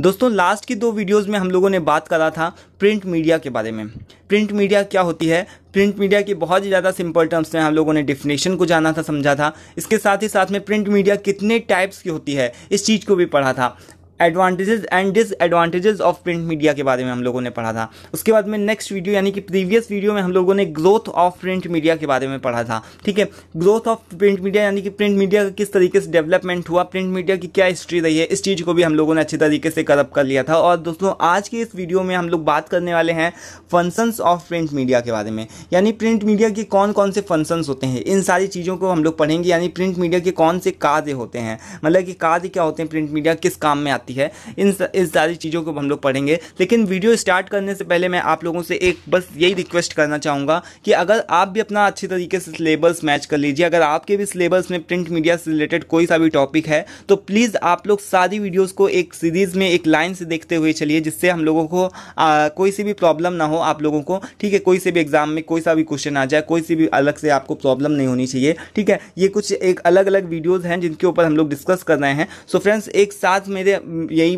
दोस्तों लास्ट की दो वीडियोस में हम लोगों ने बात करा था प्रिंट मीडिया के बारे में। प्रिंट मीडिया क्या होती है? प्रिंट मीडिया की बहुत ही ज़्यादा सिंपल टर्म्स में हम लोगों ने डिफिनेशन को जाना था, समझा था। इसके साथ ही साथ में प्रिंट मीडिया कितने टाइप्स की होती है, इस चीज़ को भी पढ़ा था। Advantages and disadvantages of print media के बारे में हम लोगों ने पढ़ा था। उसके बाद में नेक्स्ट वीडियो यानी कि प्रीवियस वीडियो में हम लोगों ने ग्रोथ ऑफ़ प्रिंट मीडिया के बारे में पढ़ा था। ठीक है? ग्रोथ ऑफ़ प्रिंट मीडिया यानी कि प्रिंट मीडिया का किस तरीके से डेवलपमेंट हुआ प्रिंट मीडिया की क्या हिस्ट्री रही है, इस चीज़ को भी हम लोगों ने अच्छे तरीके से करअप कर लिया था। और दोस्तों, आज के इस वीडियो में हम लोग बात करने वाले हैं फ़ंक्शंस ऑफ़ प्रिंट मीडिया के बारे में। यानी प्रिंट मीडिया के कौन कौन से फ़ंक्शंस होते हैं? इन सारी चीज़ों को हम लोग पढ़ेंगे, यानी प्रिंट मीडिया के कौन से कार्य होते हैं? मतलब कि कार्य क्या होते हैं प्रिंट मीडिया किस काम में आती है। इन इस सारी चीज़ों को हम लोग पढ़ेंगे। लेकिन वीडियो स्टार्ट करने से पहले मैं आप लोगों से एक बस यही रिक्वेस्ट करना चाहूँगा कि अगर आप भी अपना अच्छी तरीके से सिलेबस मैच कर लीजिए अगर आपके भी सिलेबस में प्रिंट मीडिया से रिलेटेड कोई सा भी टॉपिक है तो प्लीज़ आप लोग सारी वीडियोज़ को एक सीरीज़ में एक लाइन से देखते हुए चलिए जिससे हम लोगों को आ, कोई सी भी प्रॉब्लम ना हो आप लोगों को। ठीक है कोई से भी एग्ज़ाम में कोई सा भी क्वेश्चन आ जाए कोई सी भी अलग से आपको प्रॉब्लम नहीं होनी चाहिए। ठीक है ये कुछ एक अलग अलग वीडियोज़ हैं जिनके ऊपर हम लोग डिस्कस कर रहे हैं। सो फ्रेंड्स एक साथ मेरे यही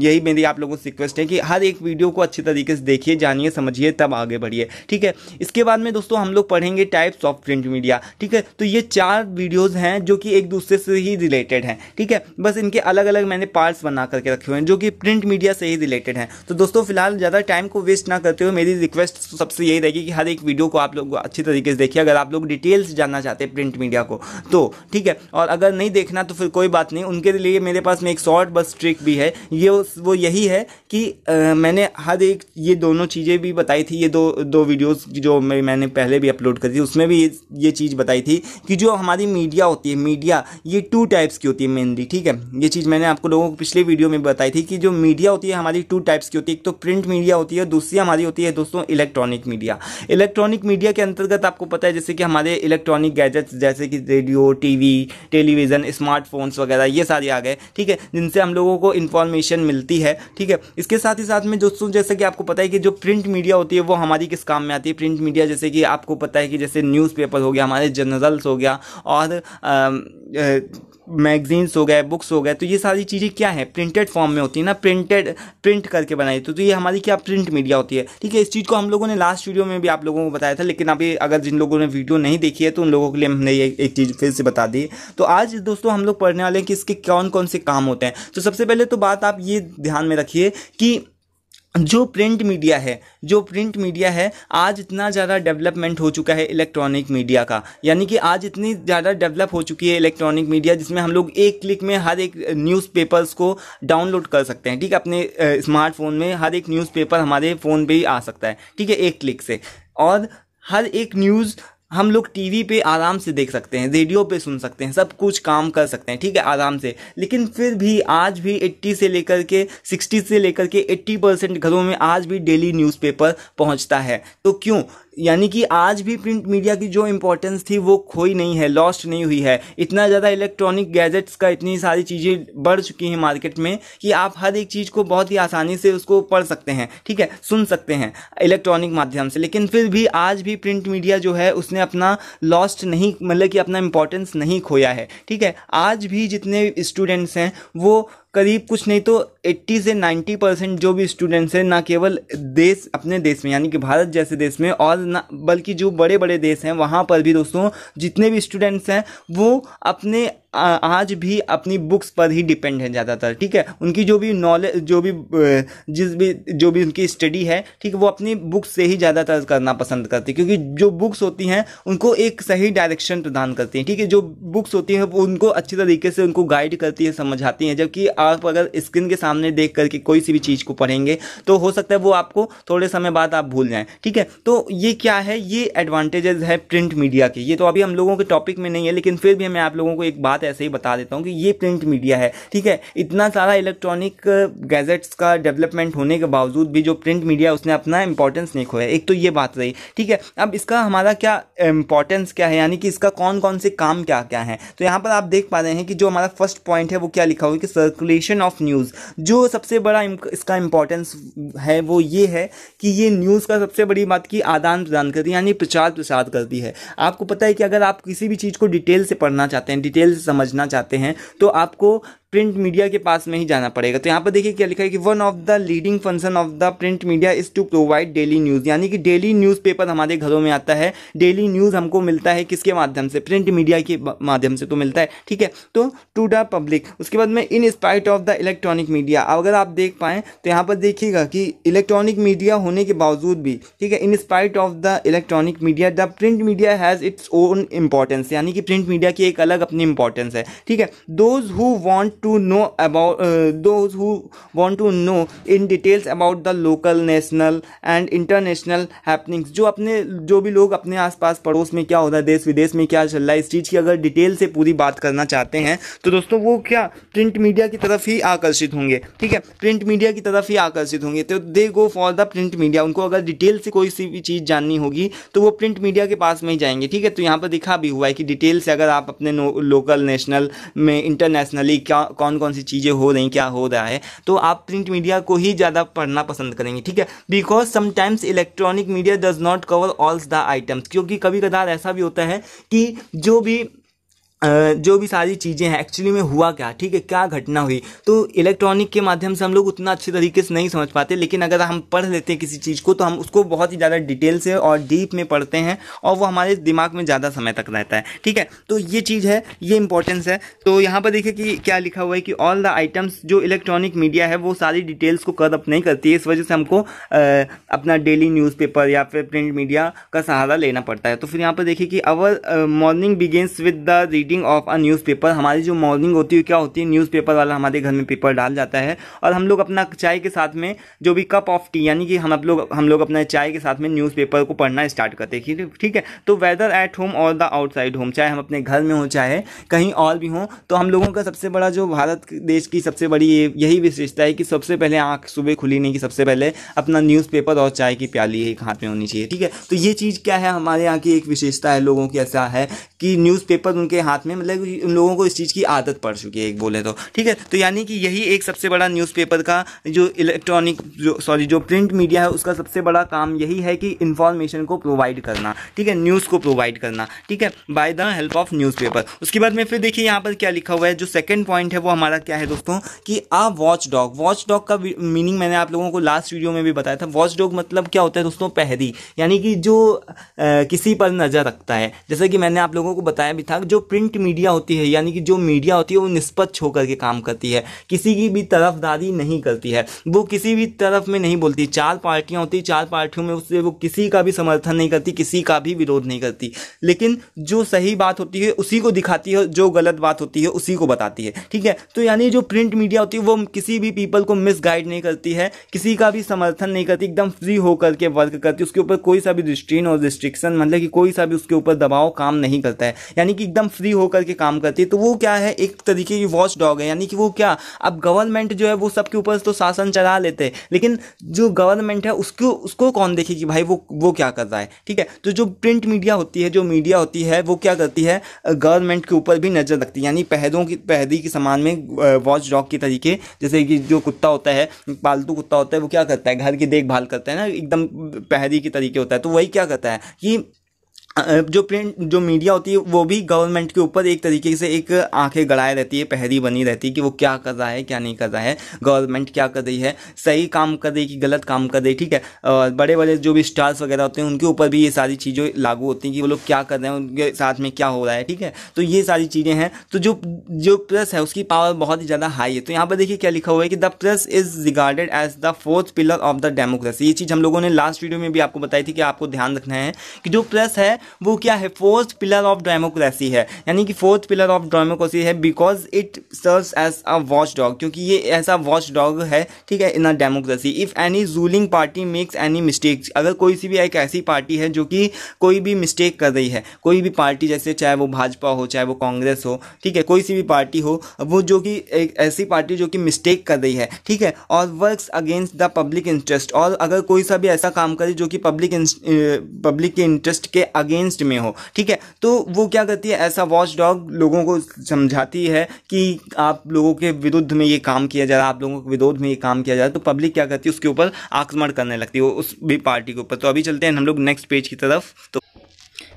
यही मेरी आप लोगों से रिक्वेस्ट है कि हर एक वीडियो को अच्छी तरीके से देखिए, जानिए, समझिए, तब आगे बढ़िए। ठीक है? इसके बाद में दोस्तों हम लोग पढ़ेंगे टाइप्स ऑफ़ प्रिंट मीडिया ठीक है? तो ये चार वीडियोज़ हैं जो कि एक दूसरे से ही रिलेटेड हैं। ठीक है? बस इनके अलग अलग मैंने पार्ट्स बना करके रखे हुए हैं, जो कि प्रिंट मीडिया से ही रिलेटेड हैं। तो दोस्तों, फ़िलहाल ज़्यादा टाइम को वेस्ट ना करते हुए मेरी रिक्वेस्ट सबसे यही रहेगी कि हर एक वीडियो को आप लोग अच्छी तरीके से देखिए। अगर आप लोग डिटेल्स जानना चाहते हैं प्रिंट मीडिया को तो। ठीक है? और अगर नहीं देखना तो फिर कोई बात नहीं। उनके लिए मेरे पास में एक शॉर्ट बस ट्रिक भी है। ये वो यही है कि आ, मैंने हर एक ये दोनों चीज़ें भी बताई थी ये दो दो वीडियोस जो मैं मैंने पहले भी अपलोड करी थी उसमें भी ये, ये चीज़ बताई थी कि जो हमारी मीडिया होती है मीडिया ये टू टाइप्स की होती है मेनली ठीक है? ये चीज़ मैंने आपको लोगों को पिछले वीडियो में बताई थी कि जो मीडिया होती है हमारी टू टाइप्स की होती है। एक तो प्रिंट मीडिया होती है दूसरी हमारी होती है दोस्तों इलेक्ट्रॉनिक मीडिया इलेक्ट्रॉनिक मीडिया के अंतर्गत आपको पता है जैसे कि हमारे इलेक्ट्रॉनिक गैजेट्स जैसे कि रेडियो टीवी टेलीविज़न स्मार्टफोन्स वगैरह ये सारे आ गए ठीक है? जिनसे हम लोगों को इन्फॉर्मेशन मिलती है, ठीक है? इसके साथ ही साथ में दोस्तों, जैसे कि आपको पता है कि जो प्रिंट मीडिया होती है, वो हमारी किस काम में आती है? प्रिंट मीडिया जैसे कि आपको पता है कि जैसे न्यूज़पेपर हो गया, हमारे जर्नल्स हो गया, और मैगजीन्स हो गए बुक्स हो गए तो ये सारी चीज़ें क्या है? प्रिंटेड फॉर्म में होती है ना प्रिंटेड प्रिंट करके बनाई। तो, तो ये हमारी क्या प्रिंट मीडिया होती है? ठीक है इस चीज़ को हम लोगों ने लास्ट वीडियो में भी आप लोगों को बताया था लेकिन अभी अगर जिन लोगों ने वीडियो नहीं देखी है तो उन लोगों के लिए हमने ये एक चीज़ फिर से बता दी। तो आज दोस्तों हम लोग पढ़ने वाले हैं कि इसके कौन कौन से काम होते हैं। तो सबसे पहले तो बात आप ये ध्यान में रखिए कि जो प्रिंट मीडिया है, जो प्रिंट मीडिया है, आज इतना ज़्यादा डेवलपमेंट हो चुका है इलेक्ट्रॉनिक मीडिया का। यानी कि आज इतनी ज़्यादा डेवलप हो चुकी है इलेक्ट्रॉनिक मीडिया जिसमें हम लोग एक क्लिक में हर एक न्यूज़पेपर्स को डाउनलोड कर सकते हैं, ठीक है? अपने स्मार्टफ़ोन में हर एक न्यूज़पेपर हमारे फ़ोन पर ही आ सकता है, ठीक है? एक क्लिक से। और हर एक न्यूज़ हम लोग टीवी पे आराम से देख सकते हैं, रेडियो पे सुन सकते हैं, सब कुछ काम कर सकते हैं, ठीक है, आराम से। लेकिन फिर भी आज भी 80 से लेकर के 60 से लेकर के 80 परसेंट घरों में आज भी डेली न्यूज़पेपर पहुँचता है। तो क्यों? यानी कि आज भी प्रिंट मीडिया की जो इम्पोर्टेंस थी, वो खोई नहीं है लॉस्ट नहीं हुई है। इतना ज़्यादा इलेक्ट्रॉनिक गैजेट्स का इतनी सारी चीज़ें बढ़ चुकी हैं मार्केट में कि आप हर एक चीज़ को बहुत ही आसानी से उसको पढ़ सकते हैं, ठीक है? सुन सकते हैं इलेक्ट्रॉनिक माध्यम से। लेकिन फिर भी आज भी प्रिंट मीडिया जो है, उसने अपना लॉस्ट नहीं मतलब कि अपना इम्पोर्टेंस नहीं खोया है, ठीक है? आज भी जितने स्टूडेंट्स हैं, वो करीब कुछ नहीं तो 80 से 90 परसेंट जो भी स्टूडेंट्स हैं, ना केवल देश, अपने देश में, यानी कि भारत जैसे देश में, और ना, बल्कि जो बड़े बड़े देश हैं, वहाँ पर भी दोस्तों, जितने भी स्टूडेंट्स हैं, वो अपने आज भी अपनी बुक्स पर ही डिपेंड है ज़्यादातर, ठीक है? उनकी जो भी नॉलेज जो भी जिस भी, जो भी उनकी स्टडी है, ठीक है, वो अपनी बुक्स से ही ज़्यादातर करना पसंद करती है, क्योंकि जो बुक्स होती हैं, उनको एक सही डायरेक्शन प्रदान करती हैं, ठीक है? जो बुक्स होती हैं, वो उनको अच्छी तरीके से उनको गाइड करती है, समझाती हैं, जबकि आप अगर स्क्रीन के सामने देख करके कोई सी भी चीज़ को पढ़ेंगे तो हो सकता है वो आपको थोड़े समय बाद आप भूल जाएँ, ठीक है? तो ये क्या है? ये एडवांटेजेस है प्रिंट मीडिया के, ये तो अभी हम लोगों के टॉपिक में नहीं है, लेकिन फिर भी मैं आप लोगों को एक बात ऐसे ही बता देता हूँ कि ये प्रिंट मीडिया है, ठीक है? इतना सारा इलेक्ट्रॉनिक गैजेट्स का डेवलपमेंट होने के बावजूद भी जो प्रिंट मीडिया उसने अपना इंपॉर्टेंस नहीं खोया। एक तो ये बात रही, ठीक है? अब इसका हमारा क्या इंपॉर्टेंस क्या है? यानी कि इसका कौन कौन से काम क्या क्या है? तो यहाँ पर आप देख पा रहे हैं कि जो हमारा फ़र्स्ट पॉइंट है, वो क्या लिखा हुआ है कि सर्कुलेशन ऑफ़ न्यूज़ जो सबसे बड़ा इसका इंपॉर्टेंस है, वो ये है कि ये न्यूज़ का सबसे बड़ी बात की आदान प्रदान करती है, यानी प्रचार प्रसार करती है। आपको पता है कि अगर आप किसी भी चीज़ को डिटेल से पढ़ना चाहते हैं डिटेल से समझना चाहते हैं तो आपको प्रिंट मीडिया के पास में ही जाना पड़ेगा। तो यहाँ पर देखिए क्या लिखा है कि one of the leading function of the print media is to provide daily news यानी कि डेली न्यूज़पेपर हमारे घरों में आता है। डेली न्यूज़ हमको मिलता है किसके माध्यम से? प्रिंट मीडिया के माध्यम से तो मिलता है, ठीक है? तो टू द पब्लिक उसके बाद में in spite of the electronic media अगर आप देख पाएँ तो यहाँ पर देखिएगा कि इलेक्ट्रॉनिक मीडिया होने के बावजूद भी, ठीक है? In spite of the electronic media the print media has its own importance यानी कि प्रिंट मीडिया की एक अलग अपनी इंपॉर्टेंस है, ठीक है? Those who want to know about those who want to know in details about the local national and international happenings जो अपने, जो भी लोग अपने आसपास पड़ोस में क्या हो रहा है, देश विदेश में क्या चल रहा है, इस चीज़ की अगर डिटेल से पूरी बात करना चाहते हैं तो दोस्तों वो क्या प्रिंट मीडिया की तरफ़ ही आकर्षित होंगे, ठीक है? प्रिंट मीडिया की तरफ़ ही आकर्षित होंगे तो they go for the print media उनको अगर डिटेल से कोई सी भी चीज़ जाननी होगी तो वो प्रिंट मीडिया के पास में ही जाएँगे, ठीक है? तो यहाँ पर दिखा भी हुआ है कि डिटेल से अगर आप अपने लोकल नेशनल में इंटरनेशनली क्या कौन कौन सी चीज़ें हो रही क्या हो रहा है तो आप प्रिंट मीडिया को ही ज़्यादा पढ़ना पसंद करेंगे, ठीक है? Because sometimes electronic media does not cover all the items क्योंकि कभी कदार ऐसा भी होता है कि जो भी जो भी सारी चीज़ें हैं एक्चुअली में हुआ क्या? ठीक है, क्या घटना हुई? तो इलेक्ट्रॉनिक के माध्यम से हम लोग उतना अच्छे तरीके से नहीं समझ पाते, लेकिन अगर हम पढ़ लेते हैं किसी चीज़ को तो हम उसको बहुत ही ज़्यादा डिटेल से और डीप में पढ़ते हैं, और वो हमारे दिमाग में ज़्यादा समय तक रहता है। ठीक है तो ये चीज़ है, ये इंपॉर्टेंस है। तो यहाँ पर देखिए कि क्या लिखा हुआ है कि ऑल द आइटम्स जो इलेक्ट्रॉनिक मीडिया है, वो सारी डिटेल्स को कदअप नहीं करती है। इस वजह से हमको अपना डेली न्यूज़पेपर या फिर प्रिंट मीडिया का सहारा लेना पड़ता है। तो फिर यहाँ पर देखिए कि our morning begins with the reading of a newspaper हमारी जो मॉर्निंग होती है, क्या होती है? न्यूज़पेपर वाला हमारे घर में पेपर डाल जाता है और हम लोग अपना चाय के साथ में जो भी कप ऑफ़ टी यानी कि हम आप लोग, हम लोग अपना चाय के साथ में न्यूज़पेपर को पढ़ना स्टार्ट करते हैं, ठीक है? तो वेदर एट होम और द आउटसाइड होम चाहे हम अपने घर में हो, चाहे कहीं और भी हों तो हम लोगों का सबसे बड़ा जो भारत देश की सबसे बड़ी यही विशेषता है कि सबसे पहले आँख सुबह खुली नहीं, कि सबसे पहले अपना न्यूज़पेपर और चाय की प्याली एक हाथ में होनी चाहिए, ठीक है? तो ये चीज़ क्या है? हमारे यहाँ की एक विशेषता है लोगों की, ऐसा है कि न्यूज़पेपर उनके हाथ में मतलब उन लोगों को इस चीज़ की आदत पड़ चुकी है एक बोले तो। ठीक है? तो यानी कि यही एक सबसे बड़ा न्यूज़पेपर का जो इलेक्ट्रॉनिक जो सॉरी जो प्रिंट मीडिया है उसका सबसे बड़ा काम यही है कि इन्फॉर्मेशन को प्रोवाइड करना। ठीक है? न्यूज़ को प्रोवाइड करना। ठीक है? By the help of newspaper उसके बाद में फिर देखिए यहाँ पर क्या लिखा हुआ है जो सेकेंड पॉइंट है वो हमारा क्या है दोस्तों? कि a watch dog watch dog का मीनिंग मैंने आप लोगों को लास्ट वीडियो में भी बताया था। वॉच डॉग मतलब क्या होता है दोस्तों? पहरी यानी कि जो आ, किसी पर नज़र रखता है। जैसे कि मैंने आप लोगों को बताया भी था जो प्रिंट मीडिया होती है, यानी कि जो मीडिया होती है, वो निष्पक्ष होकर के काम करती है। किसी की भी तरफदारी नहीं करती है। वो किसी भी तरफ़ में नहीं बोलती। चार पार्टियाँ होती, चार पार्टियों में उससे वो किसी का भी समर्थन नहीं करती, किसी का भी विरोध नहीं करती। लेकिन जो सही बात होती है, उसी को दिखाती है, जो गलत बात होती है, उसी को बताती है। ठीक है? तो यानी जो प्रिंट मीडिया होती है, वो किसी भी पीपल को मिसगाइड नहीं करती है, किसी का भी समर्थन नहीं करती, एकदम फ्री होकर के वर्क करती उसके ऊपर कोई सा भी रिस्ट्रीन और रिस्ट्रिक्शन मतलब कि कोई सा भी उसके ऊपर दबाव काम नहीं करता है। यानी कि एकदम फ्री होकर के काम करती है तो वो क्या है? एक तरीके की वॉच डॉग है, यानी कि वो क्या? अब गवर्नमेंट जो है, वो सबके ऊपर तो शासन चला लेते हैं, लेकिन जो गवर्नमेंट है, उसको उसको कौन देखे कि भाई? वो वो क्या कर रहा है? ठीक है? तो जो प्रिंट मीडिया होती है, जो मीडिया होती है, वो क्या करती है? गवर्नमेंट के ऊपर भी नज़र रखती है, यानी पहदों की पहदी के समान में वॉच डॉग के तरीके, जैसे कि जो कुत्ता होता है, पालतू कुत्ता होता है, वो क्या करता है? घर की देखभाल करता है ना, एकदम पहदी के तरीके होता है तो वही क्या करता है कि जो प्रिंट, जो मीडिया होती है, वो भी गवर्नमेंट के ऊपर एक तरीके से एक आँखें गड़ाए रहती है पहरी बनी रहती है कि वो क्या कर रहा है, क्या नहीं कर रहा है गवर्नमेंट क्या कर रही है, सही काम कर रही कि गलत काम कर रही ठीक है? और बड़े बड़े जो भी स्टार्स वगैरह होते हैं, उनके ऊपर भी ये सारी चीज़ें लागू होती हैं कि वो लोग क्या कर रहे हैं, उनके साथ में क्या हो रहा है, ठीक है? तो ये सारी चीज़ें हैं। तो जो जो प्रेस है, उसकी पावर बहुत ही ज़्यादा हाई है। तो यहाँ पर देखिए क्या लिखा हुआ है कि the press is regarded as the fourth pillar of the democracy ये चीज़ हम लोगों ने लास्ट वीडियो में भी आपको बताई थी कि आपको ध्यान रखना है कि जो प्रेस है वो क्या है? फोर्थ पिलर ऑफ़ डेमोक्रेसी है। यानी कि फोर्थ पिलर ऑफ़ डेमोक्रेसी है because it serves as a watch dog क्योंकि ये ऐसा वॉच डॉग है, ठीक है in a democracy if any ruling party makes any mistake अगर कोई सी भी एक ऐसी पार्टी है जो कि कोई भी मिस्टेक कर रही है, कोई भी पार्टी जैसे चाहे वो भाजपा हो, चाहे वो कांग्रेस हो, ठीक है, कोई सी भी पार्टी हो वो जो कि एक ऐसी पार्टी जो कि मिस्टेक कर रही है, ठीक है, और works against the public interest और अगर कोई सा भी ऐसा काम करे जो कि पब्लिक पब्लिक के इंटरेस्ट के अगेंस्ट में हो, ठीक है? तो वो क्या करती है? ऐसा वॉच डॉग लोगों को समझाती है कि आप लोगों के विरुद्ध में ये काम किया जा रहा है आप लोगों के विरोध में ये काम किया जा रहा है तो पब्लिक क्या करती है? उसके ऊपर आक्रमण करने लगती है उस भी पार्टी के ऊपर। तो अभी चलते हैं हम लोग नेक्स्ट पेज की तरफ़। तो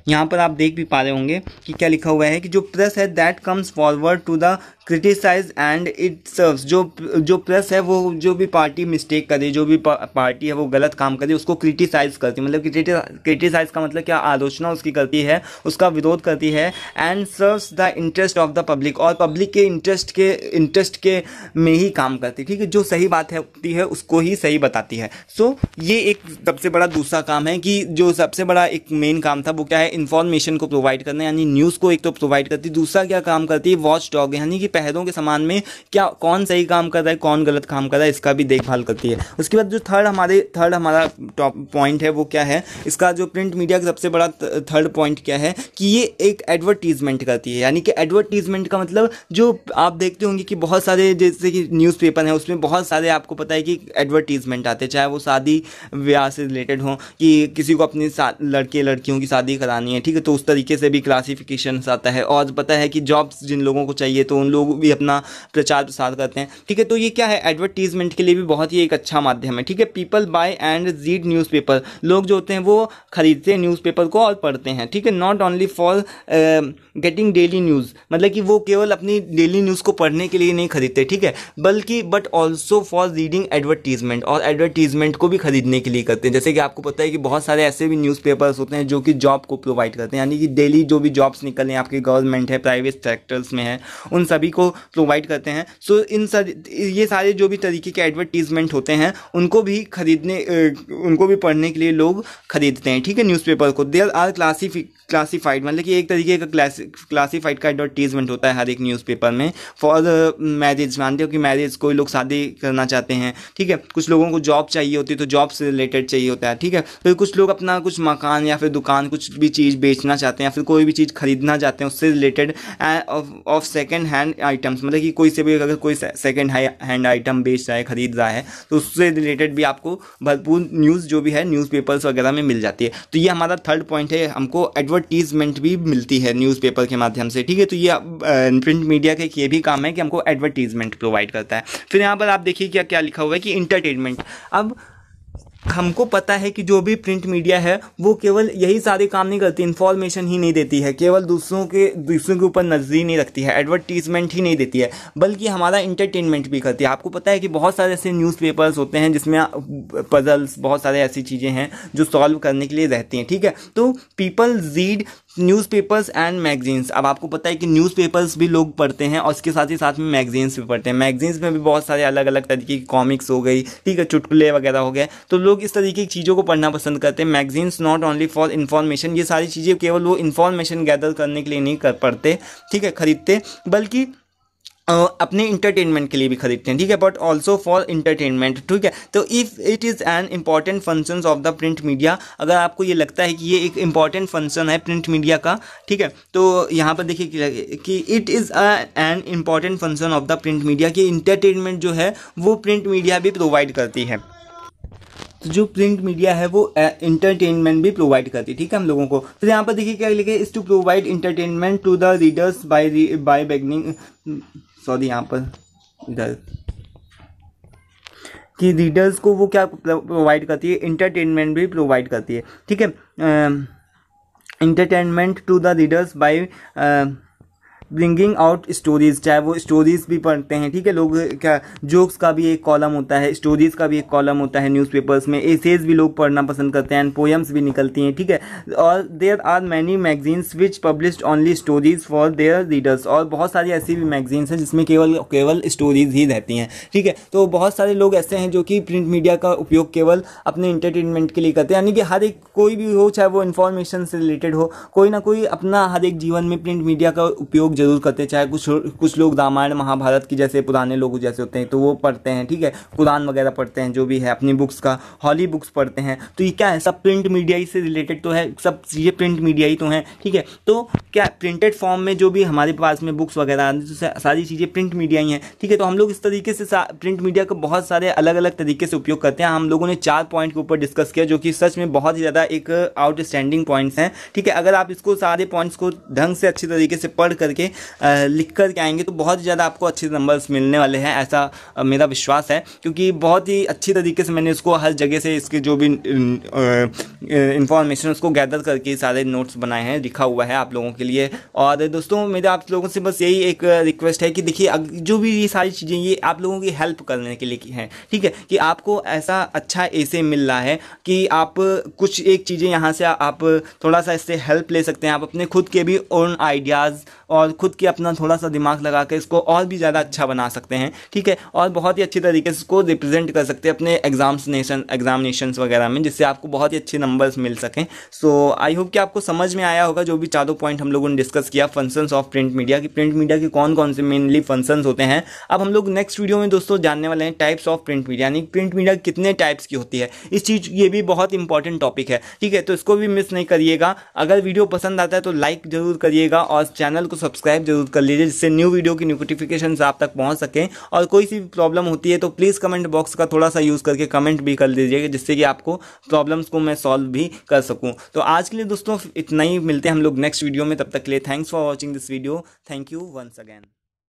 यहाँ पर आप देख भी पा रहे होंगे कि क्या लिखा हुआ है कि जो प्रेस है that comes forward to the criticise and it serves जो जो प्रेस है वो जो भी पार्टी मिस्टेक करे जो भी पार्टी है वो गलत काम करे उसको क्रिटिसाइज करती मतलब क्रिटिसाइज का मतलब क्या? आलोचना उसकी करती है उसका विरोध करती है and serves the interest of the public और पब्लिक के इंटरेस्ट के इंटरेस्ट के में ही काम करती है। ठीक है जो सही बात है होती है उसको ही सही बताती है। सो so, ये एक सबसे बड़ा दूसरा काम है कि जो सबसे बड़ा एक मेन काम था वो क्या है? इन्फॉर्मेशन को प्रोवाइड करना यानी न्यूज़ को एक तो प्रोवाइड करती दूसरा क्या काम करती है? वॉच डॉग यानी कि पहलों के समान में क्या, कौन सही काम कर रहा है, कौन गलत काम कर रहा है, इसका भी देखभाल करती है। उसके बाद जो थर्ड हमारे थर्ड हमारा टॉप पॉइंट है वो क्या है? इसका जो प्रिंट मीडिया का सबसे बड़ा थर्ड पॉइंट क्या है? कि ये एक एडवर्टीजमेंट करती है। यानी कि एडवर्टीजमेंट का मतलब जो आप देखते होंगे कि बहुत सारे, जैसे कि न्यूज़पेपर हैं, उसमें बहुत सारे आपको पता है कि एडवर्टीजमेंट आते हैं। चाहे वो शादी ब्याह से रिलेटेड हों, कि किसी को अपनी लड़के, लड़कियों की शादी करानी है, ठीक है? तो उस तरीके से भी क्लासिफिकेशन आता है। और पता है कि जॉब्स जिन लोगों को चाहिए तो उन लोग भी अपना प्रचार प्रसार करते हैं। ठीक है तो ये क्या है? एडवर्टीजमेंट के लिए भी बहुत ही एक अच्छा माध्यम है। ठीक है people buy and read newspaper लोग जो होते हैं, वो खरीदते हैं न्यूज़पेपर को और पढ़ते हैं। ठीक है not only for getting daily news मतलब कि वो केवल अपनी डेली न्यूज़ को पढ़ने के लिए नहीं खरीदते, ठीक है? बल्कि but also for reading advertisement और एडवर्टीजमेंट को भी खरीदने के लिए करते हैं। जैसे कि आपको पता है कि बहुत सारे ऐसे भी न्यूज़पेपर्स होते हैं जो कि जॉब को प्रोवाइड करते हैं। यानी कि डेली जो भी जॉब्स निकल रहे हैं, आपके गवर्नमेंट है प्राइवेट सेक्टर्स में है, उन सभी को प्रोवाइड करते हैं। सो इन सर ये सारे जो भी तरीके के एडवर्टीजमेंट होते हैं, उनको भी खरीदने उनको भी पढ़ने के लिए लोग खरीदते हैं, ठीक है न्यूज़पेपर को। देर आर क्लासीफिक क्लासीफाइड मतलब कि एक तरीके का क्लासीफाइड का एडवर्टीजमेंट होता है हर एक न्यूज़पेपर में। फॉर मैरिज मानते हो कि मैरिज कोई लोग शादी करना चाहते हैं, ठीक है? कुछ लोगों को जॉब चाहिए होती है तो जॉब से रिलेटेड चाहिए होता है, ठीक है? फिर कुछ लोग अपना कुछ मकान या फिर दुकान, कुछ भी चीज़ बेचना चाहते हैं या फिर कोई भी चीज़ खरीदना चाहते हैं, उससे related of second hand items मतलब कि कोई से भी अगर कोई सेकेंड हैंड आइटम बेच रहा है, खरीद रहा है तो उससे रिलेटेड भी आपको भरपूर न्यूज़ जो भी है न्यूज़पेपर्स वगैरह में मिल जाती है। तो ये हमारा थर्ड पॉइंट है, हमको एडवर्टीजमेंट भी मिलती है न्यूज़पेपर के माध्यम से, ठीक है? तो ये प्रिंट मीडिया का ये भी काम है कि हमको एडवर्टीजमेंट प्रोवाइड करता है। फिर यहाँ पर आप देखिए क्या क्या लिखा हुआ है कि इंटरटेनमेंट अब हमको पता है कि जो भी प्रिंट मीडिया है, वो केवल यही सारे काम नहीं करती इन्फॉर्मेशन ही नहीं देती है। केवल दूसरों के दूसरों के ऊपर नज़र ही नहीं रखती है एडवर्टीजमेंट ही नहीं देती है, बल्कि हमारा इंटरटेनमेंट भी करती है। आपको पता है कि बहुत सारे ऐसे न्यूज़पेपर्स होते हैं, जिसमें पजल्स बहुत सारे ऐसी चीज़ें हैं, जो सॉल्व करने के लिए रहती हैं, ठीक है? तो people read newspapers and magazines. अब आपको पता है कि न्यूज़पेपर्स भी लोग पढ़ते हैं और उसके साथ ही साथ में मैगजीन्स भी पढ़ते हैं। मैगजीन्स में भी बहुत सारे अलग अलग तरीके की कॉमिक्स हो गई, ठीक है, चुटकुले वगैरह हो गए। तो लोग इस तरीके की चीज़ों को पढ़ना पसंद करते हैं। Magazines not only for information ये सारी चीज़ें केवल वो इन्फॉर्मेशन गैदर करने के लिए नहीं कर, पढ़ते, ठीक है, खरीदते, बल्कि अपने इंटरटेनमेंट के लिए भी खरीदते हैं, ठीक है? बट ऑल्सो फॉर इंटरटेनमेंट ठीक है? तो if it is an important function of the print media अगर आपको ये लगता है कि ये एक इंपॉर्टेंट फ़ंक्शन है प्रिंट मीडिया का, ठीक है? तो यहाँ पर देखिए कि it is an important function of the print media कि इंटरटेनमेंट जो है, वो प्रिंट मीडिया भी प्रोवाइड करती है। तो जो प्रिंट मीडिया है, वो इंटरटेनमेंट भी प्रोवाइड करती है, ठीक है हम लोगों को? तो यहाँ पर देखिए क्या लिखे is to provide entertainment to the readers by by beginning sorry, यहाँ पर इधर। कि रीडर्स को वो क्या प्रोवाइड करती है? इंटरटेनमेंट भी प्रोवाइड करती है। ठीक है? Entertainment to the readers by bringing out stories चाहे वो स्टोरीज भी पढ़ते हैं, ठीक है? लोग क्या जोक्स का भी एक कॉलम होता है स्टोरीज का भी एक कॉलम होता है न्यूज़पेपर्स में एसेज भी लोग पढ़ना पसंद करते हैं एंड पोएम्स भी निकलती हैं, ठीक है? और there are many magazines which published only stories for their readers और बहुत सारी ऐसी भी मैगजीन्स हैं जिसमें केवल केवल स्टोरीज ही रहती हैं, ठीक है? तो बहुत सारे लोग ऐसे हैं जो कि प्रिंट मीडिया का उपयोग केवल अपने इंटरटेनमेंट के लिए करते हैं, यानी कि हर एक कोई भी हो, चाहे वो इन्फॉर्मेशन से रिलेटेड हो, कोई ना कोई अपना हर एक जीवन में प्रिंट मीडिया का उपयोग ज़रूर करते हैं, चाहे कुछ कुछ लोग रामायण, महाभारत की जैसे पुराने लोग जैसे होते हैं तो वो पढ़ते हैं, ठीक है? कुरान वगैरह पढ़ते हैं, जो भी है, अपनी बुक्स का हॉली बुक्स पढ़ते हैं। तो ये क्या है, सब प्रिंट मीडिया ही से रिलेटेड तो है, सब चीज़ें प्रिंट मीडिया ही तो हैं, ठीक है? तो क्या प्रिंटेड फॉर्म में जो भी हमारे पास में बुक्स वगैरह तो सारी चीज़ें प्रिंट मीडिया ही हैं, ठीक है? तो हम लोग इस तरीके से प्रिंट मीडिया का बहुत सारे अलग अलग तरीके से उपयोग करते हैं। हम लोगों ने चार पॉइंट के ऊपर डिस्कस किया, जो कि सच में बहुत ही ज़्यादा एक आउटस्टैंडिंग पॉइंट्स हैं, ठीक है? अगर आप इसको सारे पॉइंट्स को ढंग से अच्छी तरीके से पढ़ करके लिख कर के आएँगे तो बहुत ज़्यादा आपको अच्छे नंबर्स मिलने वाले हैं, ऐसा मेरा विश्वास है, क्योंकि बहुत ही अच्छी तरीके से मैंने इसको हर जगह से इसके जो भी इंफॉर्मेशन उसको गैदर करके सारे नोट्स बनाए हैं, लिखा हुआ है आप लोगों के लिए। और दोस्तों, मेरे आप लोगों से बस यही एक रिक्वेस्ट है कि देखिए जो भी ये सारी चीज़ें, ये आप लोगों की हेल्प करने के लिए की हैं, ठीक है? कि आपको ऐसा अच्छा ऐसे मिल रहा है कि आप कुछ एक चीज़ें यहाँ से आप थोड़ा सा इससे हेल्प ले सकते हैं, आप अपने खुद के भी ओन आइडियाज़ और खुद की अपना थोड़ा सा दिमाग लगा के इसको और भी ज़्यादा अच्छा बना सकते हैं, ठीक है? और बहुत ही अच्छी तरीके से इसको रिप्रेजेंट कर सकते हैं अपने एग्जामिनेशन एग्जामिनेशन वगैरह में, जिससे आपको बहुत ही अच्छे नंबर्स मिल सकें। सो आई होप कि आपको समझ में आया होगा जो भी चारों पॉइंट हम लोगों ने डिस्कस किया फ़ंक्शन ऑफ़ प्रिंट मीडिया की। प्रिंट मीडिया के कौन कौन से मेनली फ़ंक्शन होते हैं? अब हम लोग नेक्स्ट वीडियो में दोस्तों जानने वाले हैं टाइप्स ऑफ़ प्रिंट मीडिया यानी प्रिंट मीडिया कितने टाइप्स की होती है। इस चीज़, ये भी बहुत इंपॉर्टेंट टॉपिक है, ठीक है? तो इसको भी मिस नहीं करिएगा। अगर वीडियो पसंद आता है तो लाइक ज़रूर करिएगा और चैनल को सब्सक्राइब ज़रूर कर लीजिए, जिससे न्यू वीडियो की नोटिफिकेशन आप तक पहुँच सकें। और कोई सी प्रॉब्लम होती है तो प्लीज़ कमेंट बॉक्स का थोड़ा सा यूज़ करके कमेंट भी कर दीजिएगा जिससे कि आपको प्रॉब्लम्स को मैं सॉल्व भी कर सकूँ। तो आज के लिए दोस्तों, इतना ही। मिलते हैं हम लोग नेक्स्ट वीडियो में। तब तक के लिए thanks for watching this video thank you once again